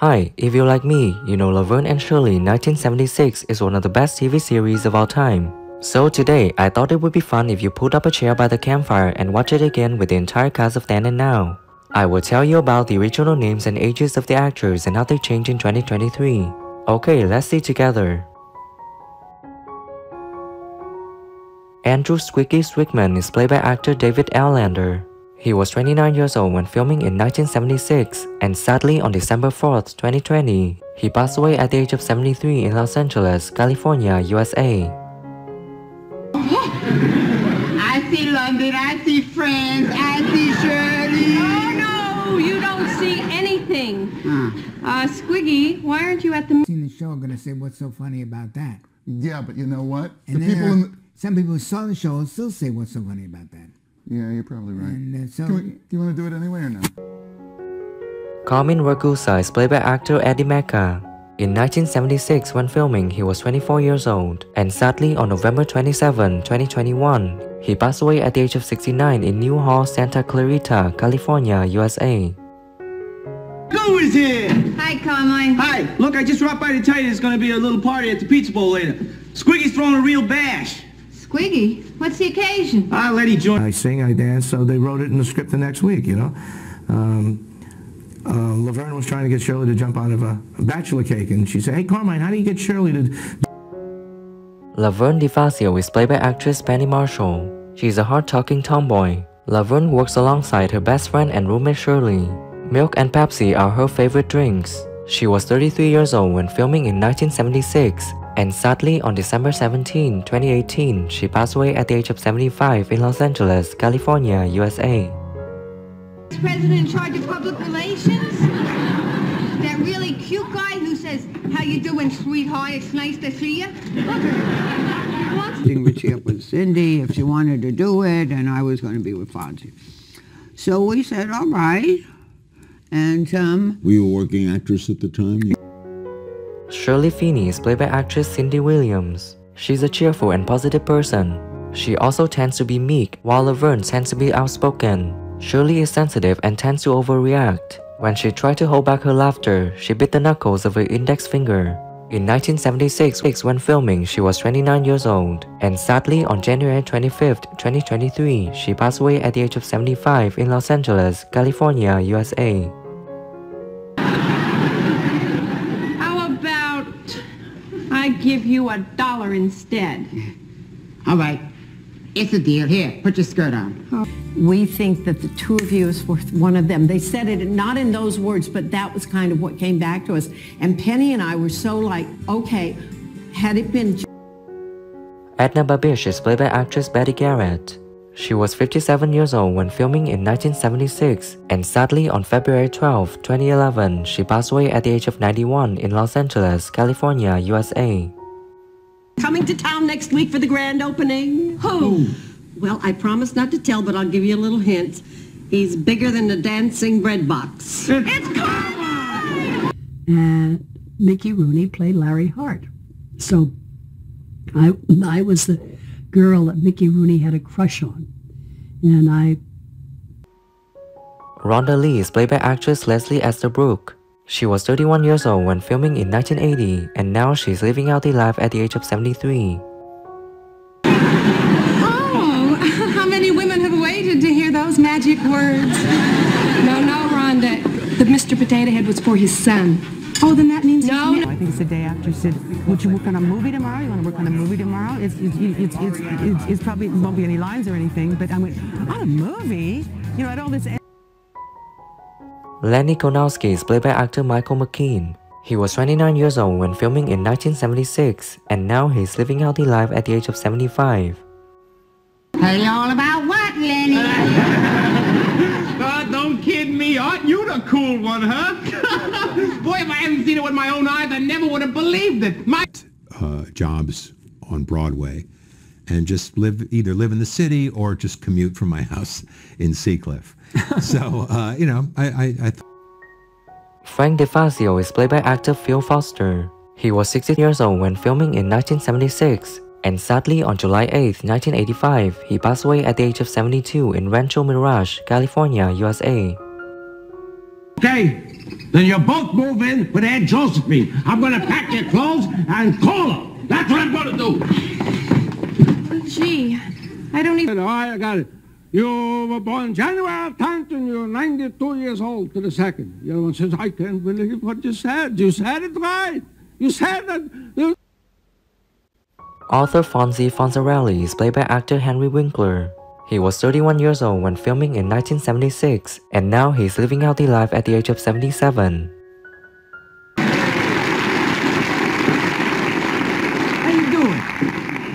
Hi, if you like me, you know Laverne and Shirley 1976 is one of the best TV series of all time. So today, I thought it would be fun if you pulled up a chair by the campfire and watch it again with the entire cast of then and now. I will tell you about the original names and ages of the actors and how they changed in 2023. Okay, let's see together. Andrew Squiggy Squiggman is played by actor David L. Lander. He was 29 years old when filming in 1976, and sadly on December 4, 2020, he passed away at the age of 73 in Los Angeles, California, USA. I see London, I see friends, I see Shirley. Oh, no, you don't see anything. Uh, Squiggy, why aren't you at the... seen the show going to say, what's so funny about that? Yeah, but you know what? And the people are- in the, some people who saw the show will still say, what's so funny about that? Yeah, you're probably right. And uh, so, we, do you want to do it anyway or no? Carmine Ragusa is played by actor Eddie Mekka. In 1976, when filming, he was 24 years old, and sadly, on November 27, 2021, he passed away at the age of 69 in Newhall, Santa Clarita, California, USA. Who is here? Hi, Carmine. Hi. Look, I just dropped by to tell you there's gonna be a little party at the Pizza Bowl later. Squiggy's throwing a real bash. Squiggy, what's the occasion? I'll let he join. I sing, I dance, so they wrote it in the script the next week, you know. Um, uh, Laverne was trying to get Shirley to jump out of a, a bachelor cake, and she said, hey, Carmine, how do you get Shirley to... Laverne DeFazio is played by actress Penny Marshall. She's a hard-talking tomboy. Laverne works alongside her best friend and roommate Shirley. Milk and Pepsi are her favorite drinks. She was 33 years old when filming in 1976, and sadly on December 17, 2018, she passed away at the age of 75 in Los Angeles, California, USA. President in charge of public relations? That really cute guy who says, how you doing, sweetheart? It's nice to see you. Look at her. Wants Getting Richie up with Cindy if she wanted to do it, and I was going to be with Fonzie. So we said, all right. And um, Were you a working actress at the time? Shirley Feeney is played by actress Cindy Williams. She's a cheerful and positive person. She also tends to be meek, while Laverne tends to be outspoken. Shirley is sensitive and tends to overreact. When she tried to hold back her laughter, she bit the knuckles of her index finger. In 1976, when filming, she was 29 years old, and sadly, on January 25, 2023, she passed away at the age of 75 in Los Angeles, California, USA. I give you a dollar instead? all right, it's a deal. Here, put your skirt on. We think that the two of you is worth one of them. They said it not in those words, but that was kind of what came back to us. And Penny and I were so like, okay, had it been Edna Babish is played by actress Betty Garrett. She was 57 years old when filming in 1976, and sadly on February 12, 2011, she passed away at the age of 91 in Los Angeles, California, USA. coming to town next week for the grand opening? Who? Well, I promise not to tell, but I'll give you a little hint. He's bigger than the dancing bread box. It's Carmine! and Mickey Rooney played Larry Hart. So I I was the girl that Mickey Rooney had a crush on. And I Rhonda Lee is played by actress Leslie Easterbrook. She was 31 years old when filming in 1980, and now she's living out the life at the age of 73. Oh, how many women have waited to hear those magic words? No, no, Rhonda. The Mr. Potato Head was for his son. Oh, then that means no. I think it's the day after said, would you work on a movie tomorrow? You want to work on a movie tomorrow? It's, it's, it's, it's, it's, it's probably, it won't be any lines or anything, but I went, on a movie? You know, at all this Lenny Kosnowski is played by actor Michael McKean. He was 29 years old when filming in 1976, and now he's living healthy life at the age of 75. Tell you all about God, don't kid me. Aren't you the cool one, huh? Boy, if I hadn't seen it with my own eyes, I never would have believed it. My Uh, jobs on Broadway and just live, either live in the city or just commute from my house in Seacliff. so, uh, you know, I, I, I th- Frank DeFazio is played by actor Phil Foster. He was 60 years old when filming in 1976, and sadly on July 8, 1985, he passed away at the age of 72 in Rancho Mirage, California, USA. Okay, Then you both move in with Aunt Josephine. I'm gonna pack your clothes and call her. That's what I'm gonna do. Oh, gee, I don't even... Know I got it. You were born January 10th and you're 92 years old to the second. The other one says, I can't believe what you said. You said it right. You said that. You Arthur Fonzie Fonzarelli is played by actor Henry Winkler. He was 31 years old when filming in 1976, and now he's living out the life at the age of 77. How you doing?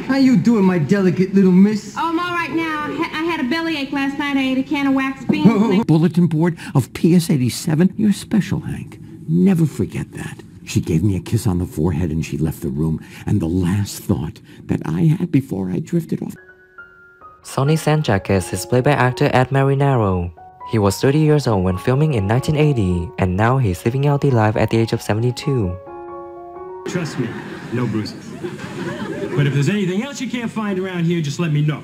How you doing, my delicate little miss? Oh, I'm all right now. I, ha- I had a bellyache last night. I ate a can of wax beans. Oh, bulletin board of PS 87. You're special, Hank. Never forget that. She gave me a kiss on the forehead and she left the room. And the last thought that I had before I drifted off. Sonny St. Jacques is played by actor Ed Marinaro. He was 30 years old when filming in 1980, and now he's living out the life at the age of 72. Trust me, no bruises. But if there's anything else you can't find around here, just let me know.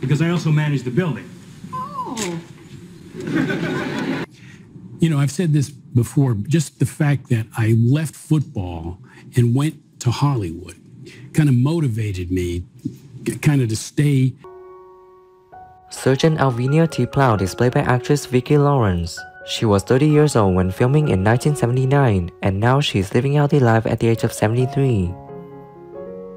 Because I also manage the building. Oh. You know, I've said this before, just the fact that I left football and went to Hollywood kind of motivated me kind of to stay. Surgeon Alvinia T. Plout is played by actress Vicki Lawrence. She was 30 years old when filming in 1979, and now she's living out the life at the age of 73.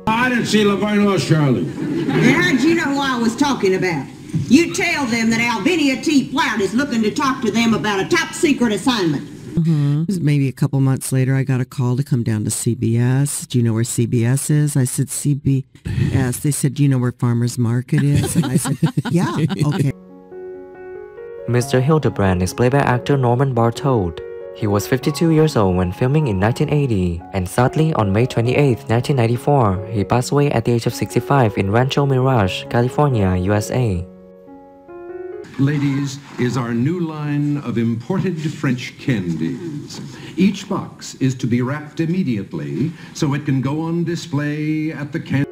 I didn't see Laverne or Shirley. And how'd you know who I was talking about? You tell them that Alvinia T. Plout is looking to talk to them about a top secret assignment. Mm-hmm. Maybe a couple months later, I got a call to come down to CBS. Do you know where CBS is? I said, CBS. They said, do you know where Farmer's Market is? And I said, yeah, okay. Mr. Hildebrand is played by actor Norman Bartold. He was 52 years old when filming in 1980, and sadly, on May 28, 1994, he passed away at the age of 65 in Rancho Mirage, California, USA. Ladies, is our new line of imported French candies. Each box is to be wrapped immediately so it can go on display at the can.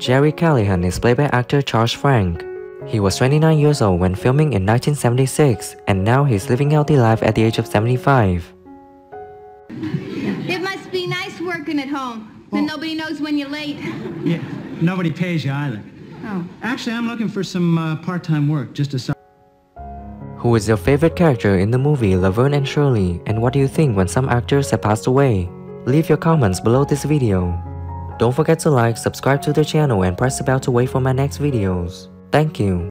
Jerry Callahan is played by actor Charles Frank. He was 29 years old when filming in 1976, and now he's living out the life at the age of 75. It must be nice working at home. Then nobody knows when you're late. Yeah, nobody pays you either. Oh. Actually, I'm looking for some uh, part-time work just to... Who is your favorite character in the movie Laverne and Shirley, and what do you think when some actors have passed away? Leave your comments below this video. Don't forget to like, subscribe to the channel, and press the bell to wait for my next videos. Thank you.